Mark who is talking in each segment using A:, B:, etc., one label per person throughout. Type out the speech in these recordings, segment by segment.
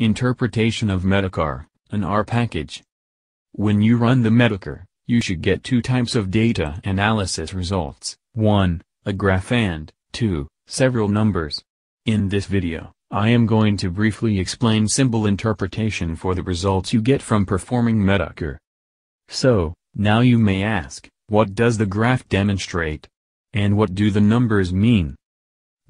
A: Interpretation of metacor, an R package. When you run the metacor, you should get two types of data analysis results, 1, a graph and, 2, several numbers. In this video, I am going to briefly explain simple interpretation for the results you get from performing metacor. So, now you may ask, what does the graph demonstrate? And what do the numbers mean?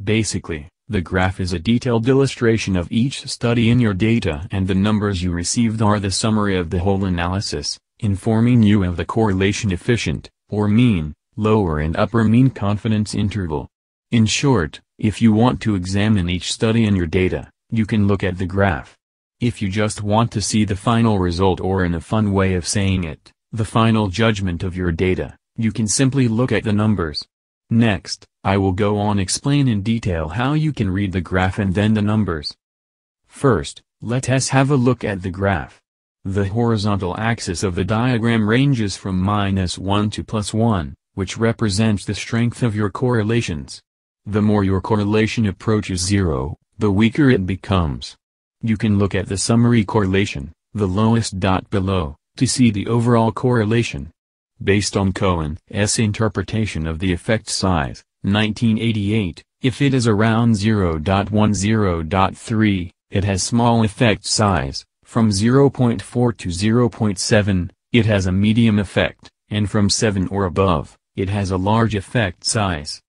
A: Basically, the graph is a detailed illustration of each study in your data and the numbers you received are the summary of the whole analysis, informing you of the correlation coefficient, or mean, lower and upper mean confidence interval. In short, if you want to examine each study in your data, you can look at the graph. If you just want to see the final result or in a fun way of saying it, the final judgment of your data, you can simply look at the numbers. Next, I will go on explain in detail how you can read the graph and then the numbers. First, let us have a look at the graph. The horizontal axis of the diagram ranges from minus 1 to plus 1, which represents the strength of your correlations. The more your correlation approaches zero, the weaker it becomes. You can look at the summary correlation, the lowest dot below, to see the overall correlation. Based on Cohen's interpretation of the effect size, 1988, if it is around 0.10.3, it has small effect size, from 0.4 to 0.7, it has a medium effect, and from 7 or above, it has a large effect size.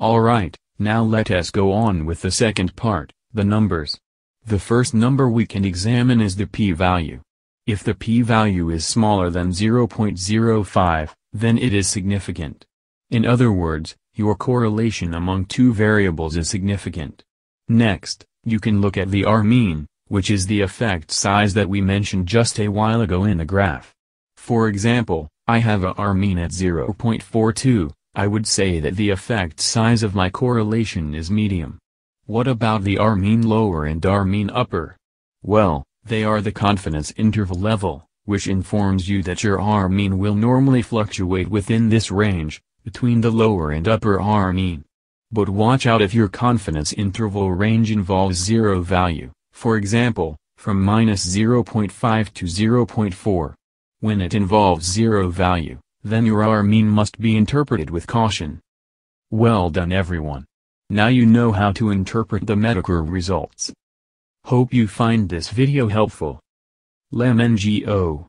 A: Alright, now let us go on with the second part, the numbers. The first number we can examine is the p-value. If the p-value is smaller than 0.05, then it is significant. In other words, your correlation among two variables is significant. Next, you can look at the R-mean, which is the effect size that we mentioned just a while ago in the graph. For example, I have a R-mean at 0.42, I would say that the effect size of my correlation is medium. What about the R-mean lower and R-mean upper? Well, they are the confidence interval level, which informs you that your R-mean will normally fluctuate within this range, between the lower and upper R-mean. But watch out if your confidence interval range involves zero value, for example, from minus 0.5 to 0.4. When it involves zero value, then your R-mean must be interpreted with caution. Well done everyone. Now you know how to interpret the metacor results. Hope you find this video helpful. LemNGO